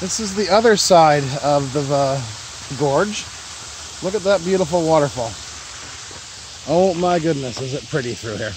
This is the other side of the the gorge. Look at that beautiful waterfall. Oh my goodness, is it pretty through here.